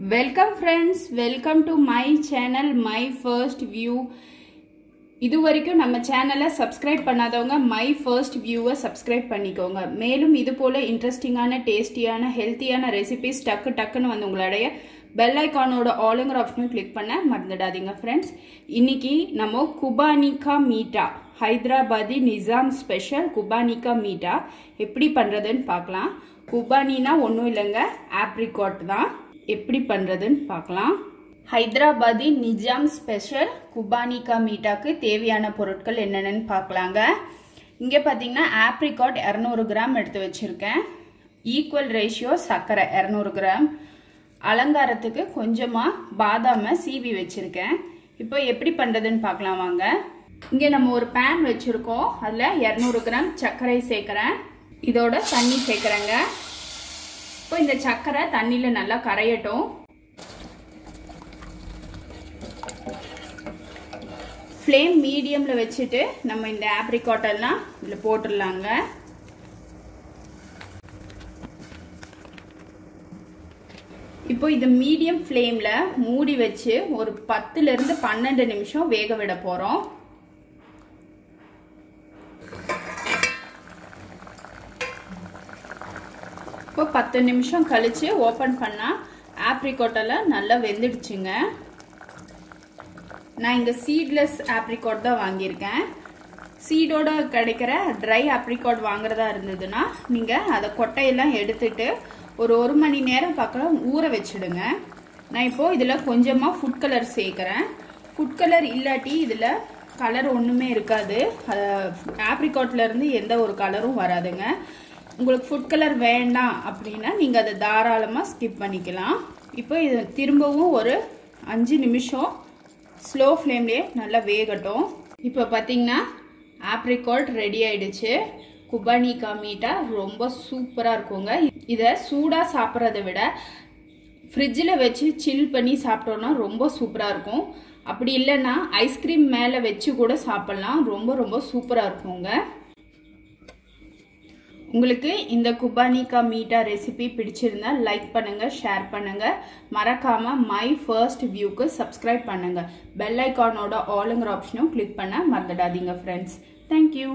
Welcome friends welcome to my channel my first view இது வரைக்கும் நம்ம சேனலை சப்ஸ்கிரைப் பண்ணாதவங்க மை ஃபர்ஸ்ட் வியூவை சப்ஸ்கிரைப் பண்ணிக்கோங்க. மேலும் இது போல இன்ட்ரெஸ்டிங்கான டேஸ்டியான ஹெல்த்தியான ரெசிபிஸ் டக்கு டக்குன்னு வந்து உங்களுடைய பெல் ஐக்கானோட ஆளுங்கிற ஆப்ஷனும் கிளிக் பண்ண மறந்துடாதீங்க ஃப்ரெண்ட்ஸ் இன்னைக்கு நம்ம குபானிகா மீட்டா ஹைதராபாதி நிசாம் ஸ்பெஷல் குபானிகா மீட்டா எப்படி பண்ணுறதுன்னு பார்க்கலாம். குபானினா ஒன்றும் இல்லைங்க ஆப்ரிகாட் தான். எப்படி பண்ணுறதுன்னு பார்க்கலாம். ஹைதராபாதி நிஜாம் ஸ்பெஷல் குபானிகா மீட்டாக்கு தேவையான பொருட்கள் என்னென்னு பார்க்கலாங்க. இங்கே பார்த்தீங்கன்னா ஆப்ரிகாட் இரநூறு கிராம் எடுத்து வச்சுருக்கேன். ஈக்குவல் ரேஷியோ சர்க்கரை இரநூறு கிராம். அலங்காரத்துக்கு கொஞ்சமாக பாதாமை சீவி வச்சுருக்கேன். இப்போ எப்படி பண்ணுறதுன்னு பார்க்கலாம் வாங்க. இங்கே நம்ம ஒரு பேன் வச்சுருக்கோம். அதில் இரநூறு கிராம் சர்க்கரை சேர்க்குறேன். இதோட தண்ணி சேர்க்குறேங்க. இப்போ இந்த சர்க்கரை தண்ணியில் நல்லா கரையட்டும். ஃப்ளேம் மீடியமில் வச்சுட்டு நம்ம இந்த ஆப்ரிகாட்டெல்லாம் இதில் போட்டுடலாங்க. இப்போ இது மீடியம் ஃப்ளேமில் மூடி வச்சு ஒரு பத்துலேருந்து பன்னெண்டு நிமிஷம் வேக விட போகிறோம் இப்போ பத்து நிமிஷம் கழித்து ஓப்பன் பண்ணால் ஆப்ரிகாட்டெல்லாம் நல்லா வெந்துடுச்சுங்க. நான் இங்கே சீட்லெஸ் ஆப்ரிகாட் தான் வாங்கியிருக்கேன். சீடோட கிடைக்கிற ட்ரை ஆப்ரிகாட் வாங்குறதா இருந்ததுன்னா நீங்கள் அதை கொட்டையெல்லாம் எடுத்துட்டு ஒரு ஒரு மணி நேரம் பக்கம் ஊற வச்சுடுங்க. நான் இப்போது இதில் கொஞ்சமாக ஃபுட் கலர் சேர்க்குறேன். ஃபுட் கலர் இல்லாட்டி இதில் கலர் ஒன்றுமே இருக்காது. ஆப்ரிகாட்லேருந்து எந்த ஒரு கலரும் வராதுங்க. உங்களுக்கு ஃபுட் கலர் வேண்டாம் அப்படின்னா நீங்கள் அதை தாராளமாக ஸ்கிப் பண்ணிக்கலாம். இப்போ இது திரும்பவும் ஒரு அஞ்சு நிமிஷம் ஸ்லோ ஃப்ளேம்லேயே நல்லா வேகட்டும். இப்போ பார்த்தீங்கன்னா ஆப்ரிகாட் ரெடி ஆயிடுச்சு. குபானிகா மீட்டா ரொம்ப சூப்பராக இருக்குங்க. இதை சூடாக சாப்பிட்றத விட ஃப்ரிட்ஜில் வச்சு சில் பண்ணி சாப்பிட்டோன்னா ரொம்ப சூப்பராக இருக்கும். அப்படி இல்லைன்னா ஐஸ்கிரீம் மேலே வச்சு கூட சாப்பிட்லாம். ரொம்ப ரொம்ப சூப்பராக இருக்குங்க. உங்களுக்கு இந்த குபானிகா மீட்டா ரெசிபி பிடிச்சிருந்தா லைக் பண்ணுங்க ஷேர் பண்ணுங்க. மறக்காம மை ஃபர்ஸ்ட் வியூக்கு சப்ஸ்கிரைப் பண்ணுங்க. பெல் ஐக்கானோட ஆளுங்கிற ஆப்ஷனும் கிளிக் பண்ண மறந்துடாதீங்க ஃப்ரெண்ட்ஸ் தேங்க்யூ